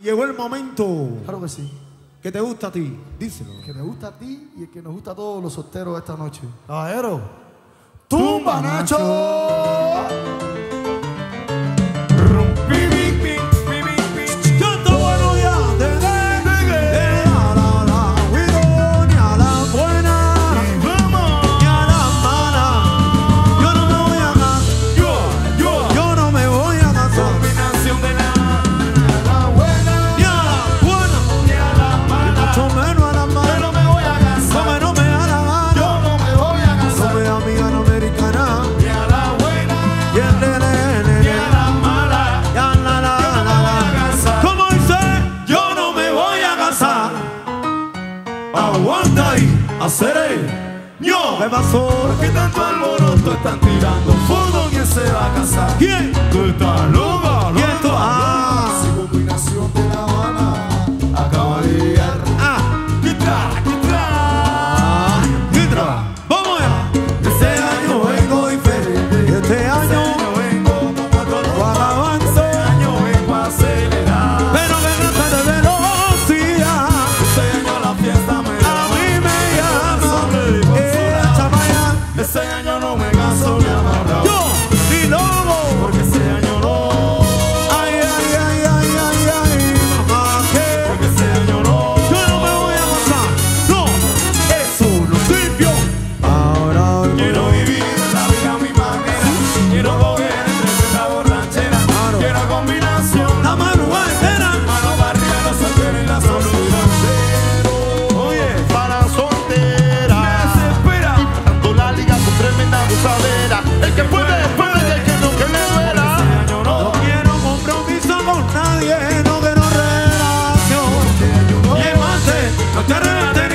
Llegó el momento. Claro que sí. ¿Qué te gusta a ti? Díselo. Que me gusta a ti y el que nos gusta a todos los solteros esta noche. Caballero. ¡Tumba, Nacho! aguanta y haceré. Yo me pasó que tanto alboroto están tirando fotos. ¿Quién se va a casar? ¿Quién? Tú estás Don't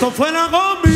Esto fue la gombi.